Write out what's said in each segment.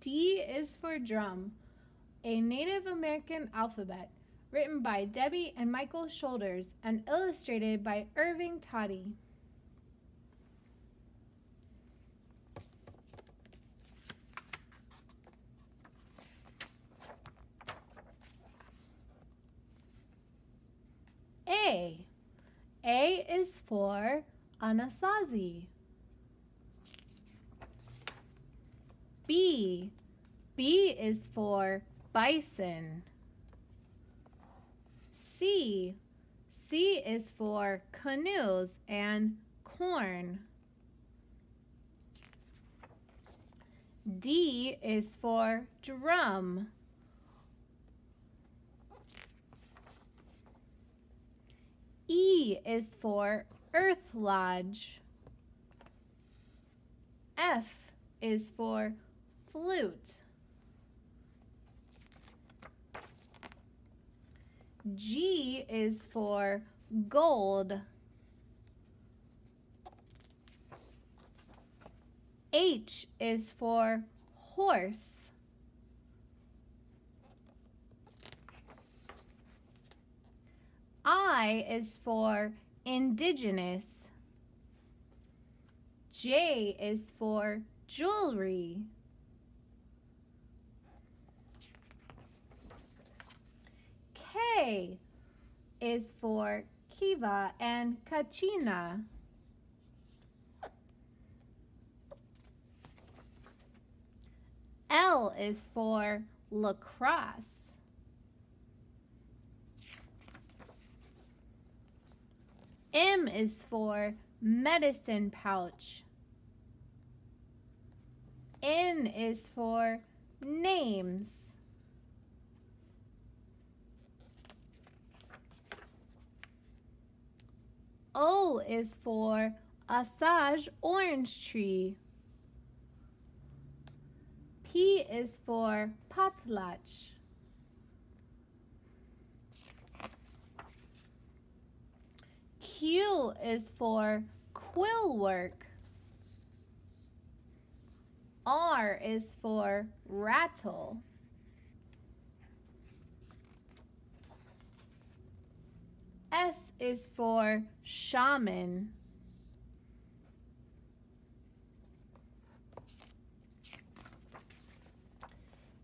D is for drum, a Native American alphabet, written by Debbie and Michael Shoulders and illustrated by Irving Toddy. A. A is for Anasazi. B. B is for bison. C. C is for canoes and corn. D is for drum. E is for earth lodge. F is for flute. G is for gold. H is for horse. I is for indigenous. J is for jewelry. Is for Kiva and Kachina. L is for lacrosse. M is for medicine pouch. N is for names. Is for Osage orange tree. P is for potlatch. Q is for quill work. R is for rattle. Is for shaman.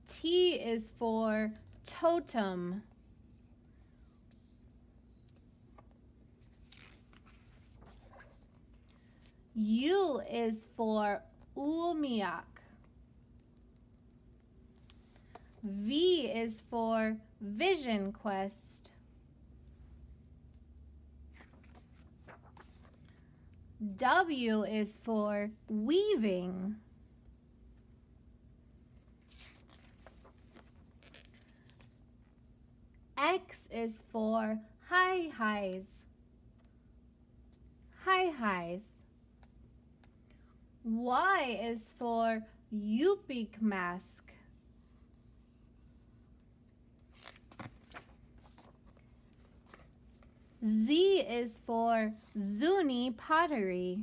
T is for totem. U is for umiak. V is for vision quest. W is for weaving. X is for high highs. High highs. Y is for Yupik mask. Z is for Zuni pottery.